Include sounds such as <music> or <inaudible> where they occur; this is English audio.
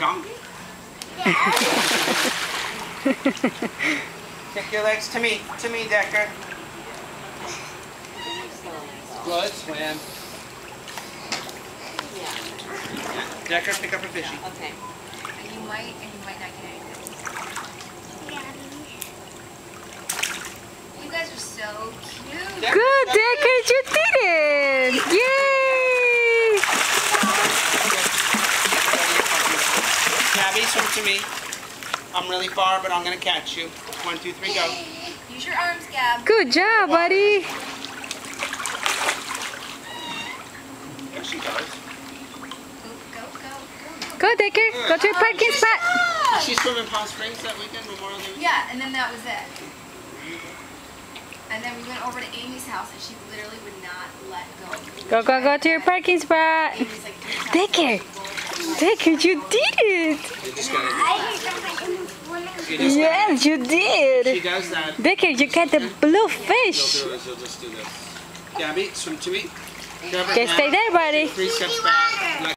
skunk. <laughs> Kick your legs to me, to me, Decker. Good swim. Decker, pick up a fishy. Okay. And you might, and you might not get anything. You guys are so cute. Decker, Good, Decker. Decker, you did it! Yay! Gabby, swim to me. I'm really far, but I'm gonna catch you. One, two, three, go. Use your arms, Gab. Good job, buddy. There she goes. Go, go, go, go, go. Go, Decker. Go to your oh, parking spot. Did she swim in Palm Springs that weekend, Memorial Day? Yeah, and then that was it. And then we went over to Amy's house, and she literally would not let go. Go, go, go to your parking spot. Amy's like, Decker. Decker, you did it. You just you just Yes, you She did. does that. Decker, you got the blue fish. do just do this. Gabby, swim to me. Okay, stay there, buddy.